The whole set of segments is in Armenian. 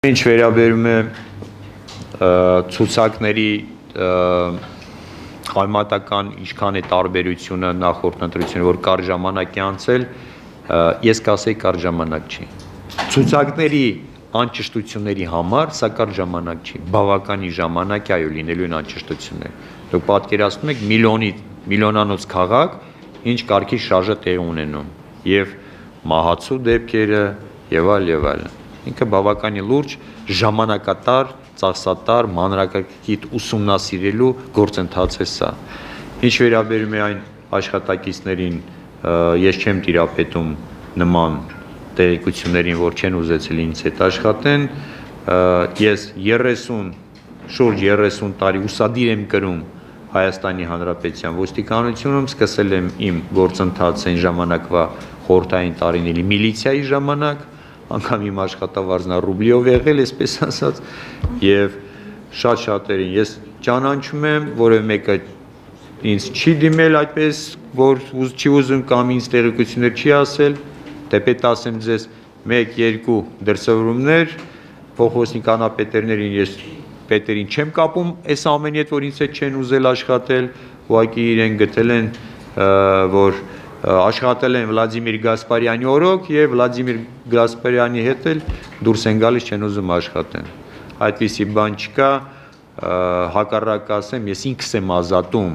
Ինչ վերաբերում է ցուցակների համատական ինչքան է տարբերությունը նախորդ ընտրությունը, որ կար ժամանակ է անցել, ես կասեի կար ժամանակ չի։ Ցուցակների անճշտությունների համար սա կար ժամանակ չի, բավականի ժամանակ է այո լինելու են անճշտություններ։ Դուք պատկերացնում եք միլիոնի միլիոնանոց քաղաք ինչ կարգի շարժը տեղ ունենում եւ մահացու դեպքերը եւ այլ եւ այլն ինքը բավականին լուրջ ժամանակատար, ծախսատար, մանրակագիտ ուսումնասիրելու գործընթաց է սա։ Ինչ վերաբերում է այն աշխատակիցներին, ես չեմ տիրապետում նման տեղեկություններին, որ չեն ուզեցել ինձ հետ աշխատեն, ես 30 շուրջ 30 տարի ուսադիր եմ կրում Հայաստանի Հանրապետության ոստիկանությունում, սկսել եմ իմ գործընթացը այն ժամանակվա խորհրդային տարիների միլիցիայի ժամանակ, անգամ իմ աշխատավարձնա ռուբլիով եղել, այսպես ասած, եւ շատ շատերին ես ճանաչում եմ, որը մեկը ինձ չի դիմել այդպես, որ ուզ չի ուզում կամ ինձ տեղեկություններ չի ասել, դեպետ ասեմ ձեզ 1-2 դրսևորումներ փոխոսնիկ անապետերներին ես պետերին չեմ կապում այս ամենի հետ, որ ինձ հետ չեն ուզել աշխատել, ուղղակի իրեն գտել են որ աշխատել են Վլադիմիր Գասպարյանի օրոք եւ Վլադիմիր Գասպարյանի հետ էլ դուրս են գալիս չեն ուզում աշխատեն։ Այդպիսի բան չկա, հակառակ ասեմ, ես ինքս եմ ազատում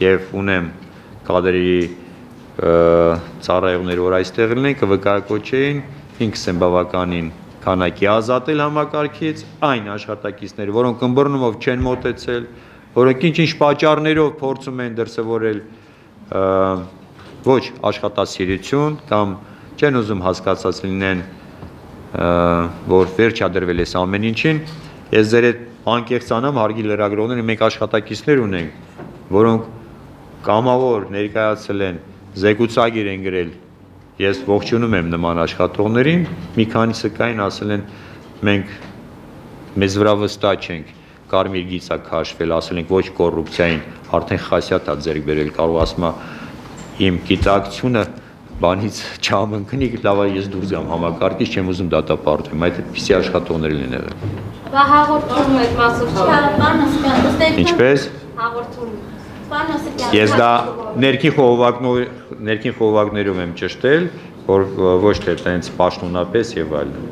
եւ ունեմ կադրերի ծառայողներ, որ այստեղ լինեն, կվկայակոչեին, ինքս եմ բավականին քանակի ազատել համակարգից այն աշխատակիցները, որոնք ըմբռնումով չեն մոտեցել, որոնք ինչ-ինչ պատճառներով փորձում են դրսևորել ոչ աշխատասիրություն կամ չեն ուզում հասկացած լինեն, որ վերջադրվել է ամեն ինչին, ես ձեր հետ անկեղծանամ հարգի լրագրողներ, մենք աշխատակիցներ ունենք, որոնք կամավոր ներկայացել են, զեկուցագիր են գրել, ես ողջունում եմ նման աշխատողներին, մի քանիսը կային ասել են մենք մեզ վրա վստահ չենք կարմիր գիծա քաշվել, ասել ենք ոչ կոռուպցիային, արդեն խասյաթ է ձեր բերել, կարող ասում է իմ գիտակցությունը բանից չամընկնի, լավ է ես դուրս գամ համակարգից, չեմ ուզում դատապարտեմ, այդ այդպիսի աշխատողներ են եղել։ Բա հաղորդում այդ մասով չի։ Պարոն Ասկյան, Ինչպես։ Հաղորդում։ Ես դա ներքին խողովակներով ներքին խողովակներով եմ ճշտել, որ ոչ թե տենց պաշտոնապես եւ այլն։